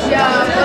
需要